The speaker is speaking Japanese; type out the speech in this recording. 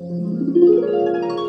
うん。